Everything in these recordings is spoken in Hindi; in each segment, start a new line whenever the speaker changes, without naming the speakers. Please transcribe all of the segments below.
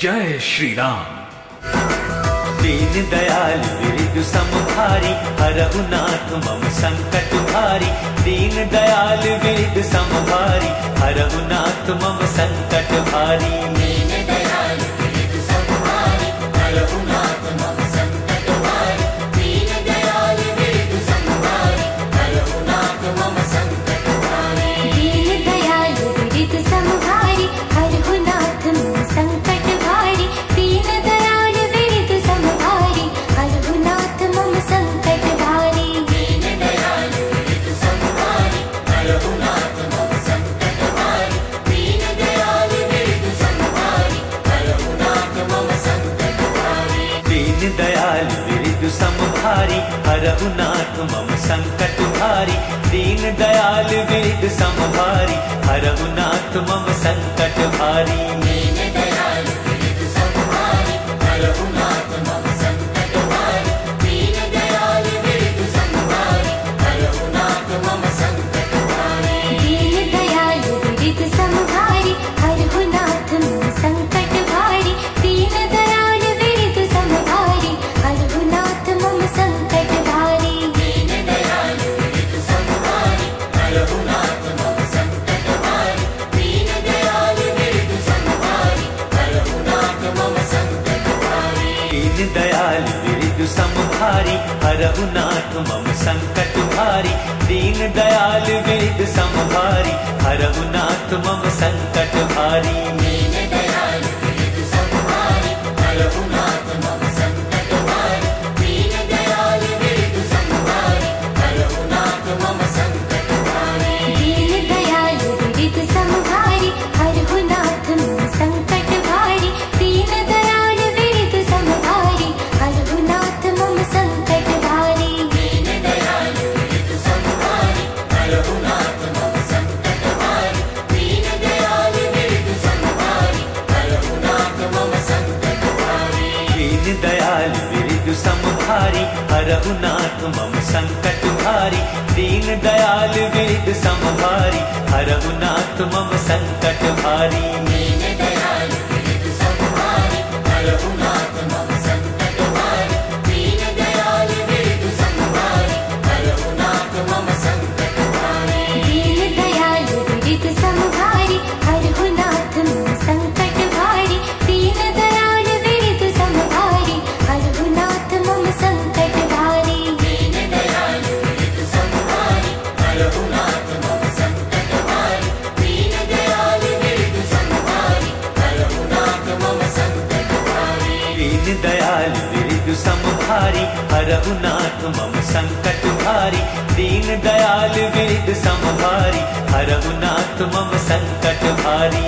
जय श्री राम
दीन दयाल दीर्घ समभारी हर नाथ मम संकट भारी। दीन दयाल दीर्घ समभारी हरहु
समभारी हरहुनाथ मम संकट भारी। दीन दयाल वेद समभारी हरहुनाथ मम संकट भारी।
हरि हरहुनाथ मम संकट भारी दीन दयाल वेद संभारी हरहुनाथ मम संकट भारी।
मृत्यु समभारी हरहुनाथ मम संकट भारी। दीन दयाल वेद समभारी हरहुनाथ मम संकट भारी।
हरि हरहुनाथ मम संकट भारी। दीन दयाल विद समभारी हरहुनाथ मम संकट भारी।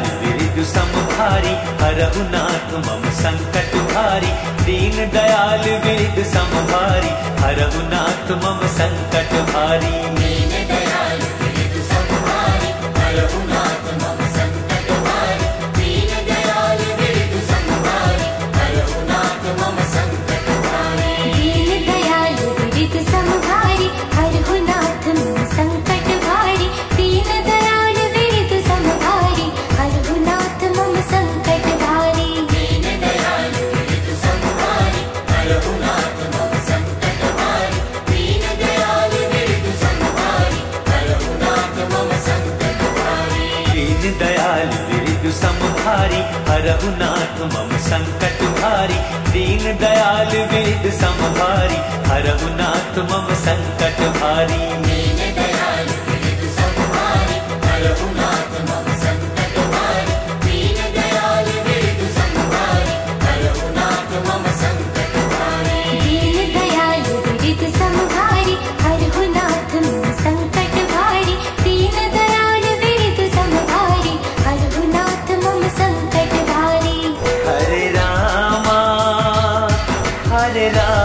दीर्घ समभारी हरहु मम संकट भारी। दीन दयाल दीर्घ समभारी हरहु नाथ मम संकट भारी।
दुख समभारी हरहु मम संकट भारी दीन दयाल वेद समभारी हरहु नाथ मम संकट भारी
हरे रामा